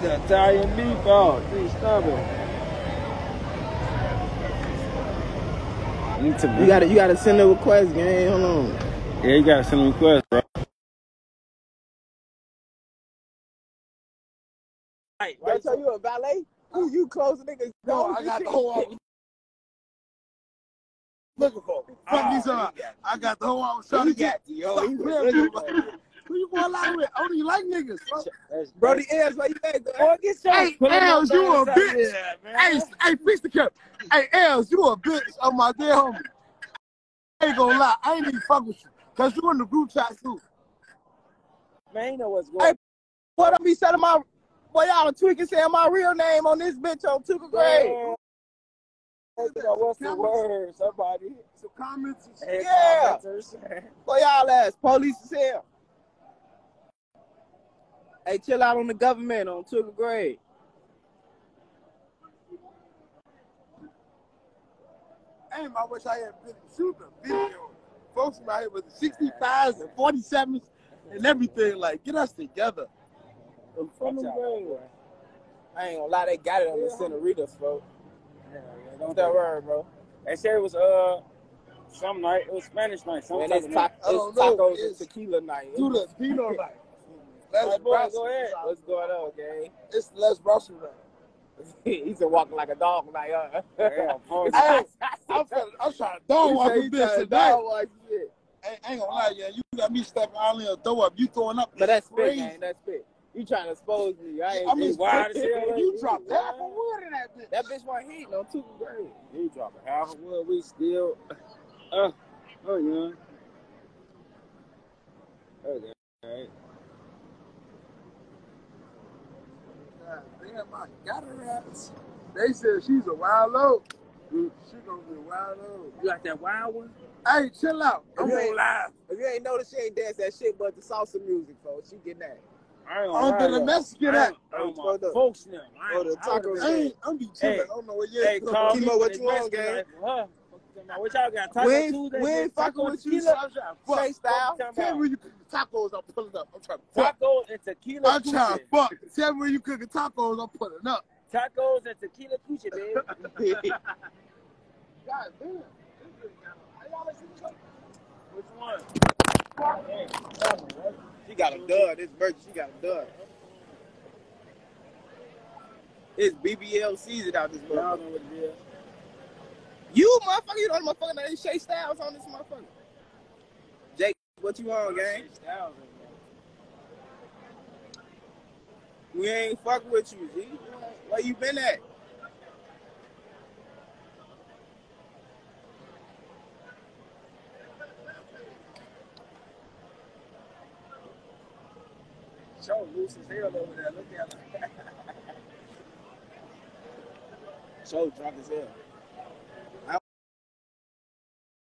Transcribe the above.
The Italian beef out. Please stop it. Need You gotta you gotta send a request, gang. Hold on. Yeah, you gotta send a request, bro. Right, I tell you a valet? Who you close niggas? No, uh, I got the whole looking for. Fuck these up. I got the whole I was trying. Yo, he Who you with? I don't even like niggas. Bro. Brody Ayers, where you at, Boy, get your Hey, put 'em Els, you a bitch. yeah. Hey, hey, fix the cap. Hey, Els, you a bitch on my dear homie. I ain't gonna lie, I ain't even fuck with you. Cause you in the group chat too. Man, you know what's going Hey, What I be selling my boy y'all tweaking saying my real name on this bitch on Tuka Gray. What's the word? Somebody. Some comments. Hey, Yeah. commenters. Boy y'all ass police as hell. Hey, chill out on the government on Tuka Gray. Damn, I wish I had been shooting a video. Folks in my head with the 65s and 47s and everything. Like, get us together. From the grave. I ain't gonna lie, they got it on the Senoritas, folks. Yeah, yeah, don't that do word, bro? They said it was uh some night. It was Spanish night. Some Man, it's, ta- night. I don't it's know. tacos It's- and tequila night. Do the Pino night. Les Hey, boy, Russell. go ahead. What's going on, gang? It's Les Russell night. He's a walking like a dog night, huh? Yeah. Hey, I'm, finna, I'm trying to dog walk a say he bitch today. dog walk shit. Ain't, ain't gonna lie, yeah. You got me stepping only a throw up. You throwing up. But that's spit, crazy. gang. That's spit. You trying to expose me. I ain't I mean, wild as hell, you like, dropped half a wood in that bitch. that bitch wasn't heating on Tuka Gray. You dropping half a wood, we still. Uh, oh yeah. Damn, I got her ass. They said she's a wild load. She gonna be a wild load. You got that wild one? Hey, chill out. I'm Yeah. gonna lie. If you ain't noticed, she ain't dance that shit, but the salsa music, folks. She getting that. I ain't I'm gonna gonna lie, Mexican though. at. I ain't- Oh, I'm the- folks now. I oh, the ain't- tacos. I ain't, I'm be chilling. Hey. I don't know what you Hey, call me Kimo, what you it's on, Mexican gang? Night for. What y'all got? Taco We ain't- Tuesday? we ain't fucking with you, tequila? I'm trying to fuck. Shay style. Talking Tell me where you cooking tacos, I'm pulling up. I'm trying to fuck. Tacos and tequila I'm trying to fuck. Tell me where you cooking tacos, I'm pulling up. Tacos and tequila coochie, baby. God damn. Which one? She got a dud. This birthday, she got a dud. It's BBL season out this Y'all motherfucker. know what it is. You motherfucker, you know the motherfucker that ain't Shay Styles on this motherfucker. Jake, what you on, gang? We ain't fuck with you, G. Where you been at? Show loose as hell over there. Look at her. So drunk as hell.